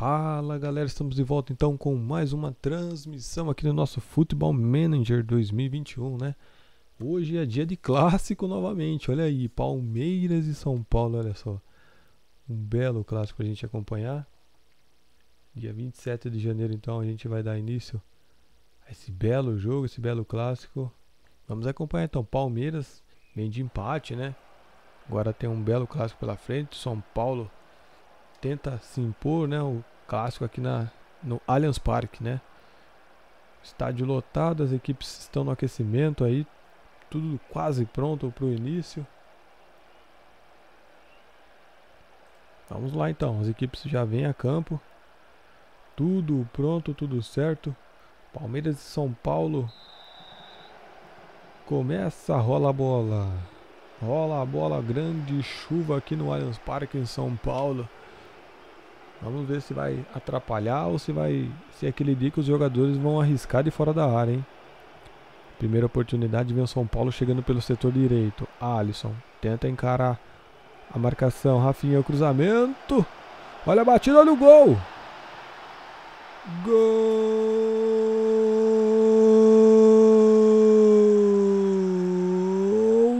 Fala galera, estamos de volta então com mais uma transmissão aqui no nosso Futebol Manager 2021, né? Hoje é dia de clássico novamente, olha aí, Palmeiras e São Paulo, olha só. Um belo clássico pra gente acompanhar. Dia 27 de janeiro então a gente vai dar início a esse belo jogo, esse belo clássico. Vamos acompanhar então, Palmeiras vem de empate, né? Agora tem um belo clássico pela frente, São Paulo tenta se impor, né? O clássico aqui na, no Allianz Parque, né? Estádio lotado, as equipes estão no aquecimento aí, tudo quase pronto para o início. Vamos lá então, as equipes já vêm a campo. Tudo pronto, tudo certo. Palmeiras e São Paulo. Começa, rola a bola. Rola a bola, grande chuva aqui no Allianz Parque em São Paulo. Vamos ver se vai atrapalhar ou se vai ser aquele dia que os jogadores vão arriscar de fora da área, hein? Primeira oportunidade vem o São Paulo chegando pelo setor direito. Alisson tenta encarar a marcação. Rafinha, o cruzamento. Olha a batida, olha o gol. Gol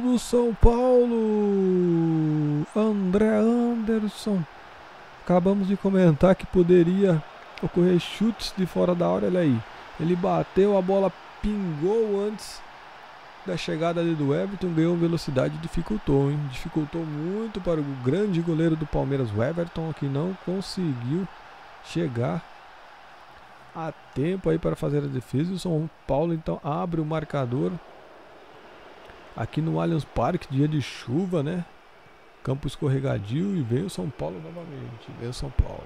do São Paulo. André Anderson. Acabamos de comentar que poderia ocorrer chutes de fora da área, olha aí. Ele bateu, a bola pingou antes da chegada ali do Everton, ganhou velocidade e dificultou, hein? Dificultou muito para o grande goleiro do Palmeiras, o Everton, que não conseguiu chegar a tempo aí para fazer a defesa. O São Paulo então abre o marcador aqui no Allianz Parque, dia de chuva, né? Campo escorregadio e vem o São Paulo novamente. Vem o São Paulo.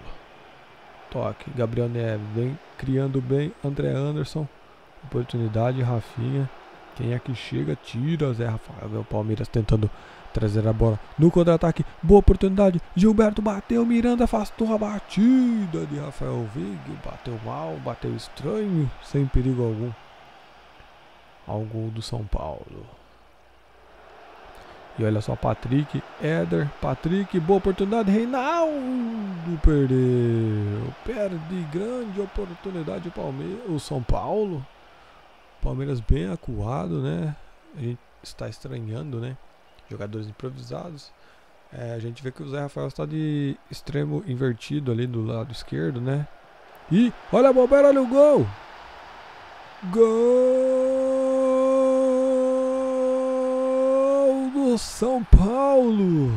Toque. Gabriel Neves vem criando bem. André Anderson. Oportunidade. Rafinha. Quem é que chega? Tira. Zé Rafael. Palmeiras tentando trazer a bola no contra-ataque. Boa oportunidade. Gilberto bateu. Miranda afastou a batida de Rafael Vig. Bateu mal. Bateu estranho. Sem perigo algum. Ao gol do São Paulo. E olha só, Patrick, Éder, Patrick, boa oportunidade, Reinaldo perdeu. Perde grande oportunidade o Palmeiras, o São Paulo. Palmeiras bem acuado, né? A gente está estranhando, né? Jogadores improvisados. É, a gente vê que o Zé Rafael está de extremo invertido ali do lado esquerdo, né? E olha a bobeira, olha o gol! Gol São Paulo!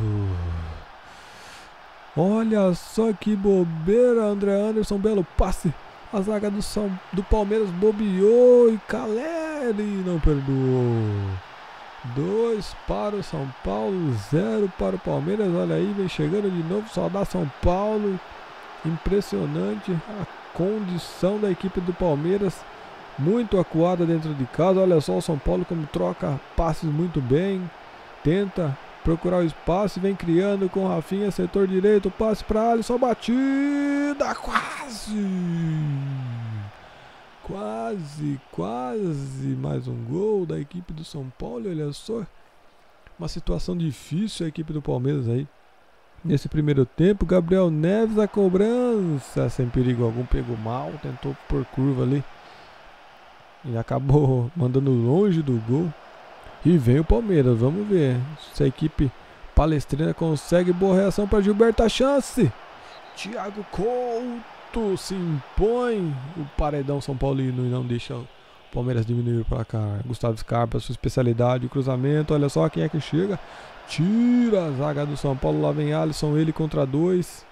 Olha só que bobeira, André Anderson, belo passe. A zaga do, São, do Palmeiras bobeou e Caleri não perdoou. Dois para o São Paulo, zero para o Palmeiras. Olha aí, vem chegando de novo, só dá São Paulo. Impressionante a condição da equipe do Palmeiras. Muito acuada dentro de casa. Olha só o São Paulo como troca passes muito bem. Tenta procurar o espaço. Vem criando com Rafinha, setor direito. Passe para Alisson. Batida quase. Quase, quase mais um gol da equipe do São Paulo. Olha só. Uma situação difícil a equipe do Palmeiras aí. Nesse primeiro tempo, Gabriel Neves a cobrança, sem perigo algum, pegou mal, tentou por curva ali. E acabou mandando longe do gol. E vem o Palmeiras, vamos ver se a equipe palestrina consegue boa reação para Gilberto a chance. Thiago Couto se impõe o paredão São Paulino e não deixa o Palmeiras diminuir para cá. Gustavo Scarpa, sua especialidade, o cruzamento, olha só quem é que chega. Tira a zaga do São Paulo, lá vem Alisson, ele contra dois.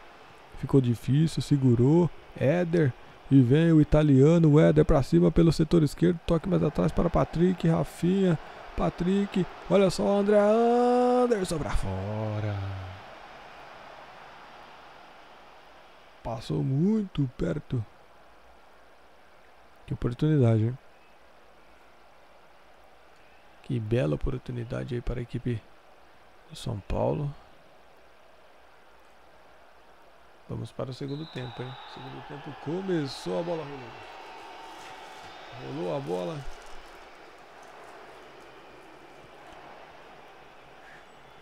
Ficou difícil, segurou. Éder, e vem o italiano, o Éder para cima pelo setor esquerdo. Toque mais atrás para Patrick, Rafinha. Patrick, olha só André Anderson para fora. Passou muito perto. Que oportunidade, hein? Que bela oportunidade aí para a equipe de São Paulo. Vamos para o segundo tempo, hein? Segundo tempo começou a bola rolou. Rolou a bola.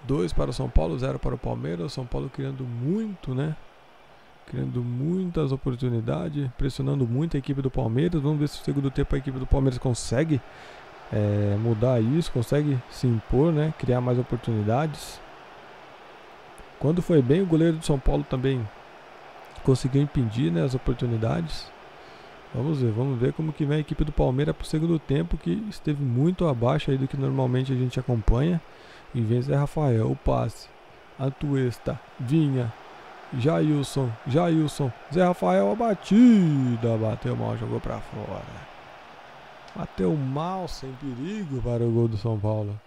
Dois para o São Paulo, zero para o Palmeiras. São Paulo criando muito, né? criando muitas oportunidades, pressionando muito a equipe do Palmeiras. Vamos ver se o segundo tempo a equipe do Palmeiras consegue é, mudar isso, consegue se impor, né? Criar mais oportunidades. Quando foi bem, o goleiro do São Paulo também conseguiu impedir né, as oportunidades. Vamos ver, vamos ver como que vem a equipe do Palmeiras para o segundo tempo, que esteve muito abaixo aí do que normalmente a gente acompanha. E vem Zé Rafael, o passe, Atuesta, Vinha, Jailson, Jailson, Zé Rafael, a batida, bateu mal, jogou para fora. Bateu mal, sem perigo para o gol do São Paulo.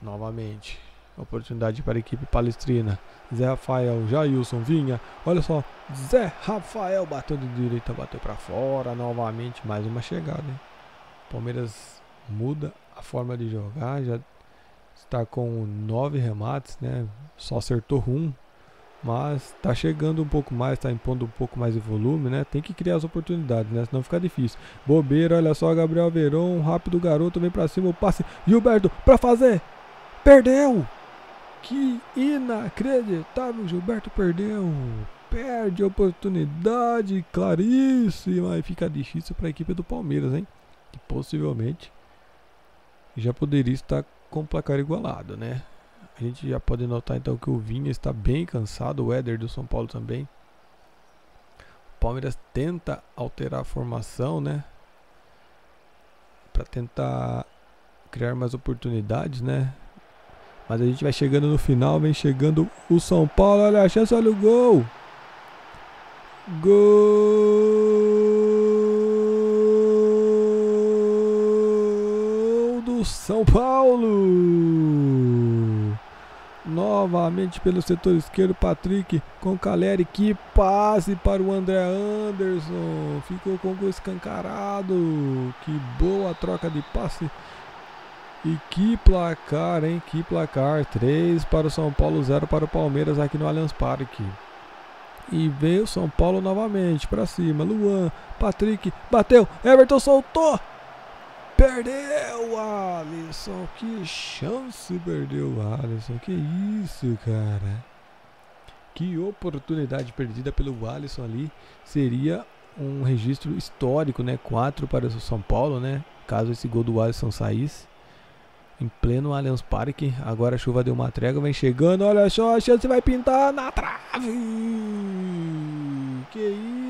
Novamente. Oportunidade para a equipe palestrina. Zé Rafael, Jailson, Vinha. Olha só. Zé Rafael bateu de direita, bateu para fora. Novamente, mais uma chegada. Hein? Palmeiras muda a forma de jogar. Já está com nove remates, né? Só acertou um. Mas tá chegando um pouco mais, tá impondo um pouco mais de volume, né? Tem que criar as oportunidades, né? Senão fica difícil. Bobeira, olha só, Gabriel Veron, rápido garoto, vem pra cima, o passe. Gilberto, pra fazer. Perdeu! Que inacreditável, Gilberto perdeu. Perde a oportunidade claríssima e fica difícil para a equipe do Palmeiras, hein? Que possivelmente já poderia estar com placar igualado, né? A gente já pode notar então que o Vinha está bem cansado, o Éder do São Paulo também. O Palmeiras tenta alterar a formação, né? Para tentar criar mais oportunidades, né? Mas a gente vai chegando no final, vem chegando o São Paulo, olha a chance, olha o gol. Gol São Paulo. Novamente pelo setor esquerdo, Patrick com Caleri. Que passe para o André Anderson. Ficou com o escancarado. Que boa troca de passe. E que placar, hein? Que placar. 3 para o São Paulo, 0 para o Palmeiras aqui no Allianz Parque. E veio São Paulo novamente para cima. Luan, Patrick, bateu. Everton soltou. Perdeu o Alisson. Que chance perdeu o Alisson. Que isso, cara. Que oportunidade perdida pelo Alisson ali. Seria um registro histórico, né? 4 para o São Paulo, né? Caso esse gol do Alisson saísse. Em pleno Allianz Parque. Agora a chuva deu uma trégua. Vem chegando. Olha só. A chance vai pintar na trave. Que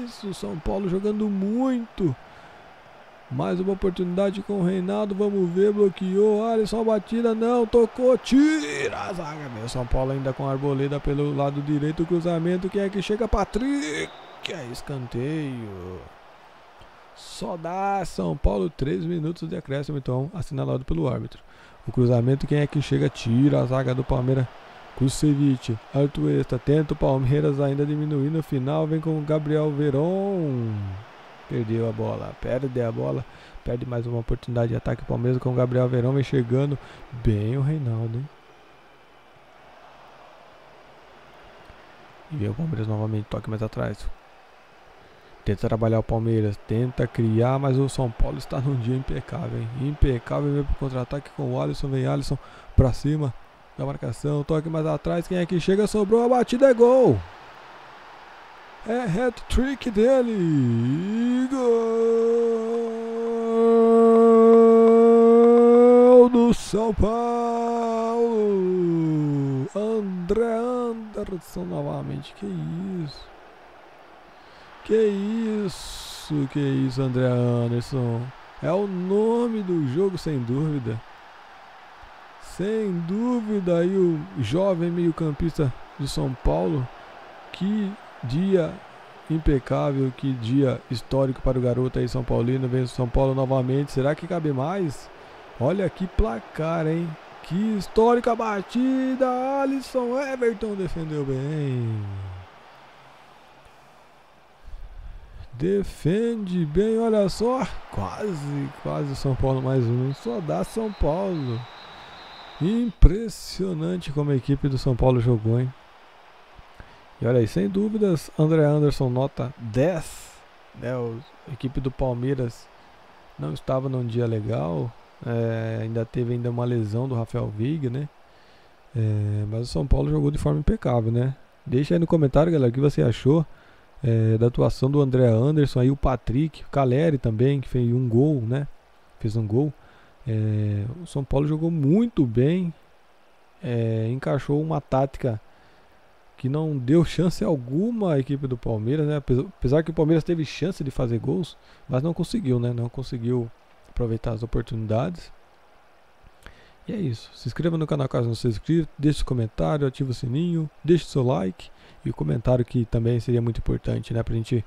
isso. São Paulo jogando muito. Mais uma oportunidade com o Reinaldo. Vamos ver. Bloqueou. Alisson batida. Não. Tocou. Tira a zaga. Meu São Paulo ainda com a arboleda pelo lado direito. Cruzamento. Quem é que chega? Patrick. É escanteio. Só dá São Paulo 3 minutos de acréscimo. Então, assinalado pelo árbitro. O cruzamento. Quem é que chega? Tira a zaga do Palmeiras. Kusevich, Artuesta, tenta o Palmeiras ainda diminuir no final, vem com o Gabriel Veron. Perdeu a bola, perde a bola, perde mais uma oportunidade de ataque. O Palmeiras com o Gabriel Verão vem chegando. Bem o Reinaldo, hein? E vem o Palmeiras novamente, toque mais atrás. Tenta trabalhar o Palmeiras, tenta criar, mas o São Paulo está num dia impecável, hein? Impecável, vem pro contra-ataque com o Alisson, vem Alisson pra cima da marcação, toque mais atrás, quem é que chega, sobrou a batida, é gol! É hat-trick dele. Gol do São Paulo. André Anderson novamente. Que isso? Que isso? Que isso, André Anderson? É o nome do jogo, sem dúvida. Sem dúvida aí o jovem meio-campista do São Paulo. Que Dia impecável, que dia histórico para o garoto aí São Paulino, vem São Paulo novamente. Será que cabe mais? Olha que placar, hein? Que histórica batida! Alisson Everton defendeu bem. Defende bem, olha só. Quase, quase São Paulo mais um. Só dá São Paulo. Impressionante como a equipe do São Paulo jogou, hein? E olha aí, sem dúvidas, André Anderson nota 10. Né, a equipe do Palmeiras não estava num dia legal. É, ainda teve ainda uma lesão do Rafael Veiga, né? É, mas o São Paulo jogou de forma impecável, né? Deixa aí no comentário, galera, o que você achou é, da atuação do André Anderson, aí o Patrick, o Caleri também, que fez um gol, né? Fez um gol. É, o São Paulo jogou muito bem, é, encaixou uma tática que não deu chance alguma à equipe do Palmeiras, né? Apesar que o Palmeiras teve chance de fazer gols, mas não conseguiu, né? Não conseguiu aproveitar as oportunidades. E é isso. Se inscreva no canal caso não seja inscrito, deixe seu comentário, ative o sininho, deixe seu like e o comentário que também seria muito importante, né? Pra gente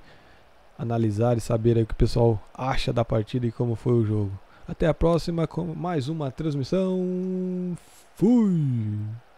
analisar e saber o que o pessoal acha da partida e como foi o jogo. Até a próxima com mais uma transmissão. Fui!